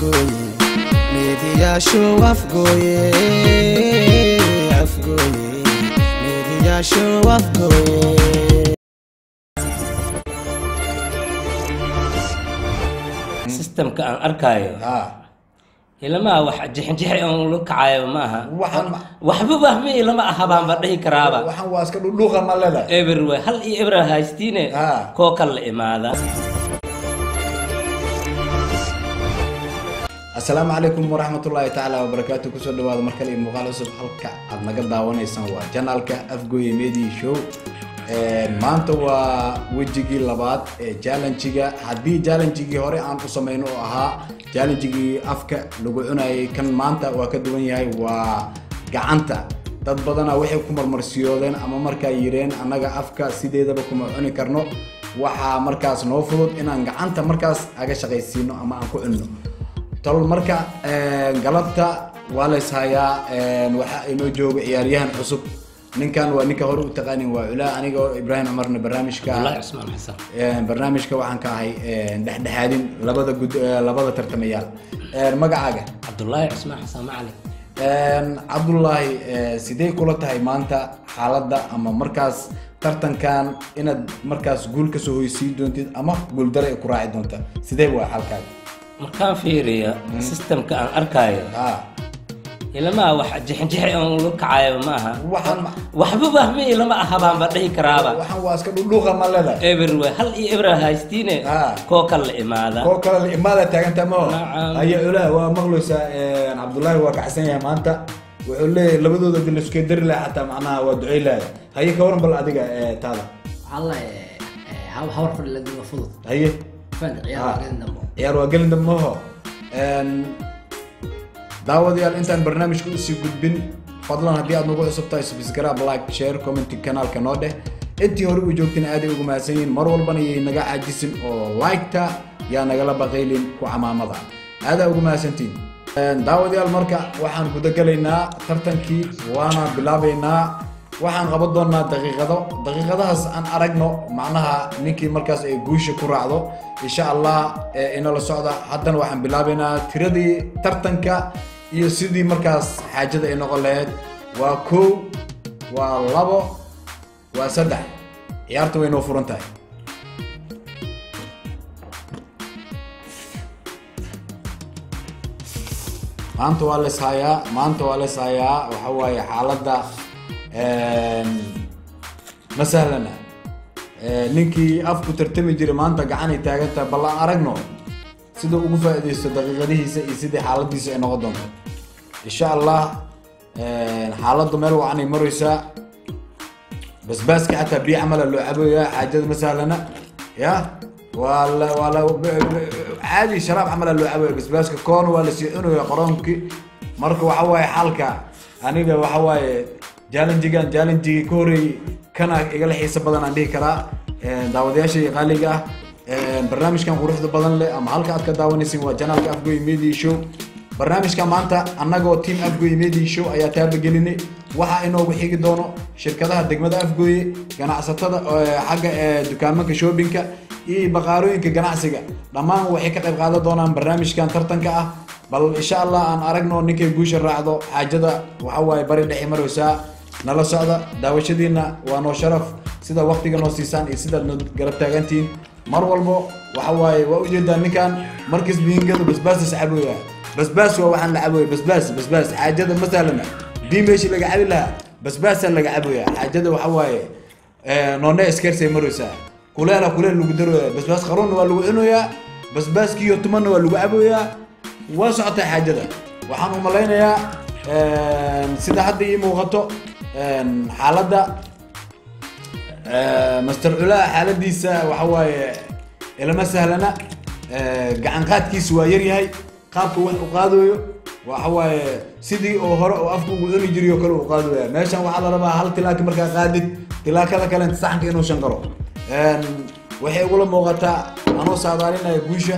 afgooye meediyaashow afgooye afgooye meediyaashow afgooye systemka aan arkaayo. Ha. Ilama wax jixinjixi aan ula kacayo ma aha waxba wahmi ilama aha baan ba dhihi karaaba. Waxaan waa iska dhudhuuqa ma leedahay eber way hal iyo ebra haystiine. Ah. koo kale la imaada asalaamu calaykum waraxmatullaahi tacaala wabarakaatu ku soo dhawaada mar kale iyo muuqaal cusub halka aad naga daawanaysaan waa janaalka afgooye media show. Maanta waa wejigii labaad ee challengiga haddii challengigii hore aan u sameyno oo ahaa challengigii afka lagu cunayay kan maanta waa ka duwan yahay waa gacanta. Dad badana waxay ku marmarsiyoodeen ama markaa yireen annaga afka sideedaba kuma cuni karno. Waxaa markaas noo fudud inaan gacanta markaas aga shaqaysiino ama aan ku cunno tol marka een, galabta waa la ishayaa een, waxaa inoo jooga ciyaaryahan cusub. Ninkan waa ninka hore u taqaanin waa culaa aniga ibraahim cumarna barnaamijka een, barnaamijka waxaan ka ahay dhexdhexaadin labada gud labada tartamayaal. Magacaaga. Cabdullaahi cusmaan xasan macalin. Een, cabdullaahi ee, sidee kula tahay maanta xaaladda ama markaas tartankan inaad markaas guul ka soo hoysiin doontid ama guuldare ay ku raaci doonta? Sidee waa xalkaaga markaan fiiriyo systemka aan arkaayo. Ah. Ilama wax jixinjixi aan ula kacayo ma aha. Waxba wahmi ilama aha baan ba dhihi karaaba. Waxaan waa iska dhudhuuqa ma leedahay. Eber way hal iyo ebra haystiine. Ah. koo kale la imaada. Koo kale imaada taaganta maho Nacam. aya culaa waa maqlaysaa cabdullaahi waa kacsan yahay maanta. Wuxuu leeyahay labadooda dil iska dari laha xataa macnaha waa ducey lahay haye ka waran bal adiga taada. Hawar fadhi la duwa fudud. Haye Ah. ciyaar gelin dambo ciyaar waa gelin Een, daawadayaal intaan barnaamijka u sii gudbin fadlan haddii aad nagu cusub tahay subscribe like share comment kanaalka noo dheh intii hore u joogtina aaday ugu mahadsan yihiin mar walbana yay naga caajisin oo like-ta yaa nagala baqaylin ku camaamada aadaa ugu mahadsantiin daawadayaal marka waxaan gudagalaynaa tartankii waana bilaabaynaa waxaan qaban doonaa daqiiqado. Daqiiqadahaas aan aragno macnaha ninkii markaas ay guusha ku raacdo insha allah inala socda haddana waxaan bilaabaynaa tiradii tartanka iyo sidii markaas xaajada ay noqon lahayd. Waa kow waa labo waa saddex. Ciyaarta way noo furan tahay. Maanta waa la ishayaa maanta waa la ishayaa waxa waaye xaaladda ma sahlana Ee, ninkii afku tartami jiray maanta gacanay taagan tahay bal aan aragno sida ugu faa'iidaysto daqiiqadihiisa iyo sidii xaaladiisa ay noqon doonto. Insha allah een, xaaladdu meel wacanay maraysaa. Basbaaska xataa biyo camala loo cabayaa xaajada ma sahlana ya waa la waa la caadi sharaab camala loo cabaya basbaaska koon waa la sii cunaya qoroonkii marka waxa waaye xalka aniga waxa waaye challengigan challengigii ka horeeyey kana igala xiisa badan aan dhihi karaa. Een, daawadayaasha qaaliga ah barnaamijkan quruxda badan leh ama halka aad ka daawanaysin waa janaalka afgoy media show. Barnaamijka maanta annagoo team afgoye media show ayaa taabagelinay waxaa inoogu xigi doono shirkadaha degmada afgooye ganacsatada xagga dukaamanka shoppingka iyo baqaarooyinka ganacsiga. Dhammaan waxay ka qayb qaadan doonaan barnaamijkan tartanka ah. Bal insha allah aan aragno ninkay guusha raacdo xaajada waxa waaye bari dhexe maraysaa nala socda daawashadiina waa noo sharaf. Sida waqtiga noo siisaan iyo sidaad noo garab taagantihiin mar walbo waxa waaye waa u jeedaa ninkan markiis bihingada basbaas iscaboya basbaas waa waxaan la caboya basbaas basbaas xaajada ma sahlana bii meeshii laga cabi lahaa basbaasaa laga caboya xaajada waxa waaye ee, noone iskersay maraysaa. Kuleela kuleel lagu daroya basbaas qaroonna waa lagu cunayaa. Basbaaskiiyo tumanna waa lagu caboyaa waa socotay xaajada. Waxaan u malaynayaa een, sida hadda ii muuqato xaaladda master culaa xaaladiisa waxa waaye ilama sahlana gacan waa yaryahay qaabka wax u qaadayo waxa waaye sidii oo hore oo afka ugu cuni jiray oo kale u qaadaya meeshan waxaa la rabaa hal tilaaka markaa qaadid tilaakada kale inta saxanka inuu shanqaro waxay ugula muuqataa anoo saadaalinaya guusha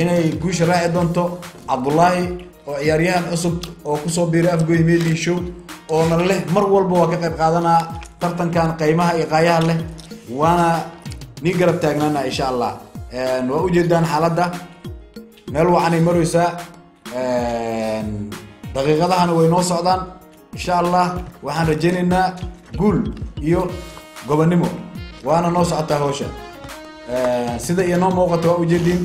inay guusha raaci doonto cabdullaahi oo ciyaaryahan cusub oo ku soo biiray afgoy media show oona leh mar walba waa ka qayb qaadanaa tartankan qiimaha iyo qaayaha leh. Waana nii garab taagnaana insha allah waa ujeedaan xaaladda. Meel wacanay maraysaa daqiiqadahana way noo socdaan. Insha allah waxaan rajaynaynaa guul iyo gobonimo waana noo socotaa hawsha. Sida iyo noo muuqato waa ujeediin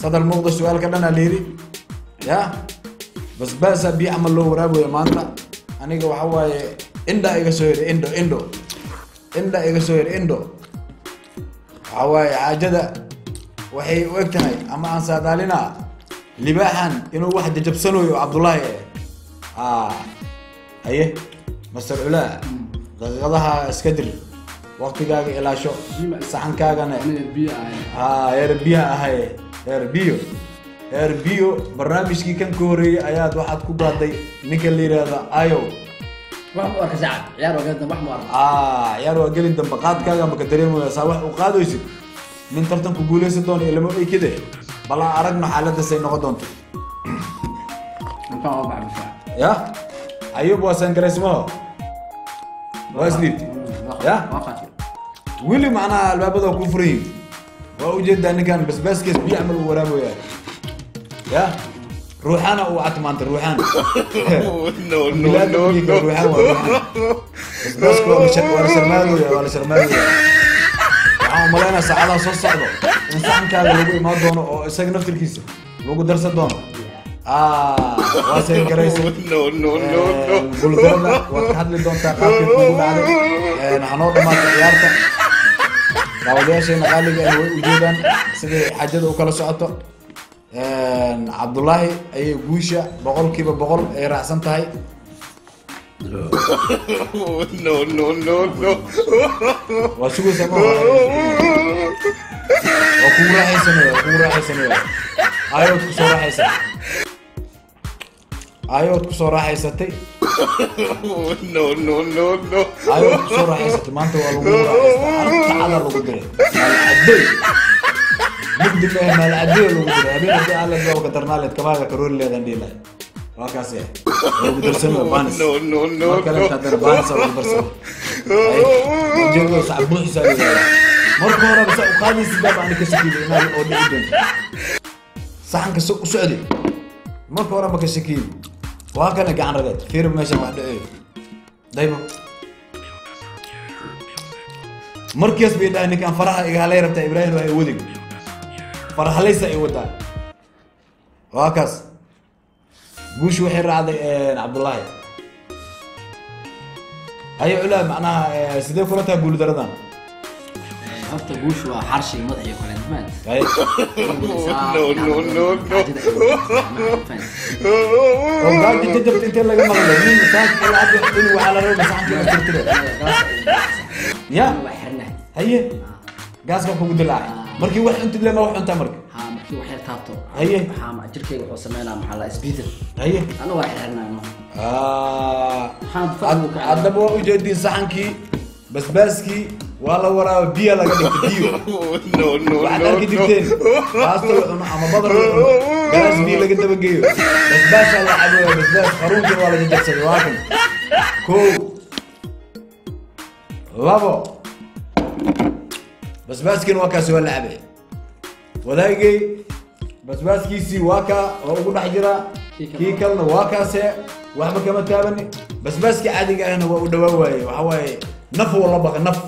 sadal muuqda su'aalka dhan aa layidhi ya? Basbaasa biyo camal loo waraabayo maanta aniga waxa waaye indha iga soo yidhi indho indho. Indha iga soo yidhi indho. Waxa waaye xaajada waxay u eg tahay ama aan saadaalinaa libaaxan inuu wax jajabsanayo cabdullaahi ah haye master culaa daqiiqadaha iska dir waqtigaaga ilaasho saxankaagana heer biyaha ahaye heer biyo heer biyo barnaamijkii kan ka horreeyey ayaad waxaad ku gaaday ninka la yidhaahda sacad ciyaar ah waa gelin dambe qaadkaaga maka dareemaya saa wax u qaadaysid? Nin tartanku guuleysan doona ilamo eykide bal aan aragno xaaladdaasay noqon doonto. Ya? Ayub waa sangaraysmaho waa isdhiibti ya weli macnaha albaabada ku furan yihiin waa u jeedaa ninkan basbaaskees biyo camal uu waraaboya ya? Ruuxana uu cad maanta ruuxaan waxaan umalaynaa saacadaha soo socdo in saxankaaga lagu imaan doono oo isaga naftirkiisa lagu darsan doono. Ah waa sangaraysay bulgarada waad ka hadli doontaa qaabkeed kugu dhacday. Hanoo dhamaata ciyaarta. Daawadayaasheena qaaliga ah way ujeedaan siday xajada u kala socoto cabdullaahi ayay guusha boqolkiiba boqol ay raacsan tahay. Waa sugaysa waa kugu raaxaysanaya waa kugu raaxaysanaya aayood ku soo raaxaysa aayood ku soo raaxaysatay. Aayood ku soo raaxaysatay. Maanta waa lagu raaxaystaa aragta cada lagu diray. Maalcadey mugdi mehe maalcadey lagu diray habeen haddii aan la gawka darnaaleed kabaaga karoori leedan dhihi lahay waa kaas eh waa lagu darsamaya baanis mar kale intaa dara baanis aa lagu darsama ujeedada sacab buuxisaa leeyahay marka horeba sa u qaadaysid baaba ani ka shakiiba inaad oo dhici doonto saxanka so u socday marka horeba ka shakiiba waa kana gacan rageed fiir meeshan wax dhaceeyo daybo markaas bay dhahay ninkaan faraha igaalay rabtaa ibraahim waa wadig فرحليس اي ودا واكاس بوش وحي راضي آه، عبد الله. هاي علام أنا آه، سيدي كلها تقول دردان حتى بوش وحرشي مضحي كل يا هيا. Markii wax cuntid lema wax cuntaa marka haa markii waxay taabto Haye. waxaa jirkayga wuxuu sameynaa maxaa la isbiital haye ana waa xirxirnaa Ah, Maxaan fadhigu ka haddaba waa ujeediin saxankii basbaaskii waa la waraaba biya laga dhigtay biyo waxaad arki jirteen baasta la cuno ama badar la cuno galaas biyo laga dabageeyo basbaasaa la caboya basbaas qaruunkiina waa la jajabsaday waa kan kow labo basbaaskiina waa kaasi waa la cabay wadaagay basbaaskiisii waa kaa oo ugu dhex jira kii kalena waa kaase waxba kama taabani basbaaskii caadiga ahna waa u dhawaa waaye waxa waaye naf wala baqa naf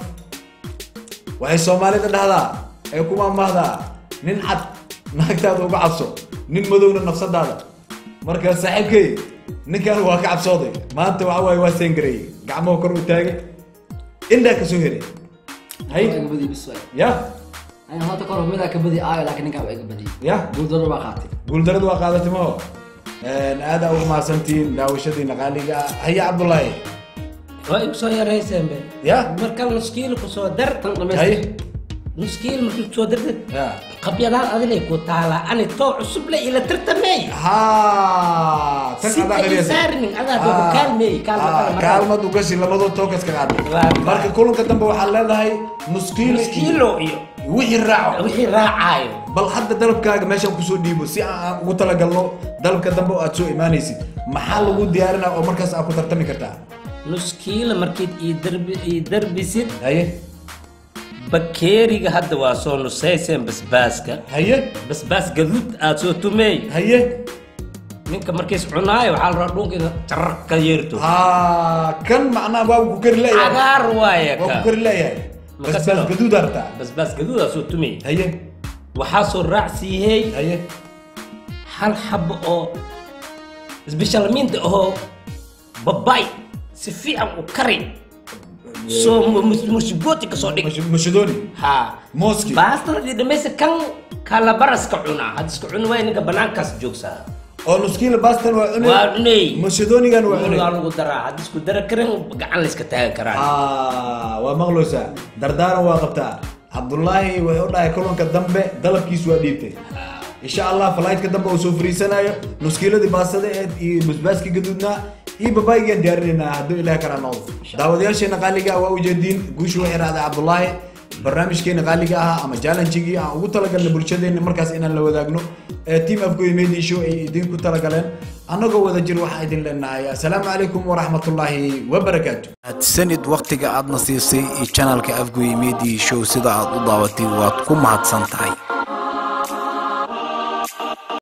waxay soomaalida dhahdaa ee kuma mahdaa nin cad naagtaada uga cabso nin madowna nafsadaada marka saaxiibkay ninkan waa ka cabsooday maanta waxa waaye waa seengareeyey gacmaha kor u taagay indhaa helay ka badi aayo laakiin ninkaa waa iga badiyay ya guuldaro baa qaatay guuldaradu waa qaadatay maho aada ugu mahadsantihiin daawashadiina qaaliga ah haya cabdullaahi waa igu soo yarayseen be ya marka nuskiil ku soo dar nuskiil markii soo dartid ya. Qabyadaan adinay ku taalaa ani too cusub le ila tartamey kaalmad u gashi labadoo tookas ka qaaday Waa- marka kulanka dambe waxaad leedahay nuskiilo iyo iyo. wixii raaco. Wixii raacaayo. Bal hadda dalabkaaga meeshaan ku soo dhiibo si aan ugu talagalno dalabka dambe oo aad soo imaanaysid maxaa lagu diyaarinaa oo markaas aad ku tartami kartaa? Nuskiila markiid ii darbisid bakeeriga hadda waa soo nusayseen basbaaska haye. Basbaas gaduud aad soo tumeey haye. Ninka markiis cunaayo waxaa la rabaa dhunka in jarar ka yeerto. Kan macnaha waa ku kari leeyahay. Cagaar waaye waa ku ka. kari leeyahay. Basbaas gaduud artaa basbaas gaduudaa soo tumay. Haye. Waxaa soo raacsiiyey. Haye. Hal xabo oo isbishalmiinta ahoo babay si fiican u kari soo mushbooti ka soo dhig mashadooni ha. Mooski baastana dii dhamaysa kan kalabaraska cunaa hadda iska cuni waaya ninka banaankaas joogsaa oo nuskiila baastan waa cunay waa cunay mashadoonigan waa cunay waa lagu daraa hadda isku dara karin gacan la iska taagi karaa. Haa waa maqloosaa dardaaran waa qabtaa cabdullaahi wuxuu dhahay kulanka dambe dalabkiisu waa dhiibtay. Insha allah falaytka dambe uu soo fariisanayo. Nuskiiladii baasada eed iyo basbaaskii gaduudnaa iyo babaaygaan diyaarinaynaa hadduu ilaah kala noqdo daawadayaasheena qaaliga ah waa ujeediin guushu waxay raacday cabdullaahi barnaamijkeena qaaliga ahaa ama challengigii aan ugu talagalnay bulshadeena markaas inaan la wadaagno ee team afgoy media show ay idinku talagaleen annagoo wada jir waxaan idin leenahay assalaamu calaykum waraxmatullaahi wabarakaatu sanid wakhtiga aadna siisay iyo janalka afgoy media show sida aad u daabatay waad ku mahadsan tahay